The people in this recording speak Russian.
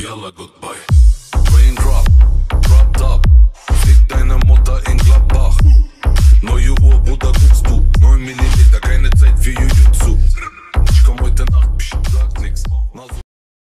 يلا جود باي